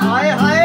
好呀。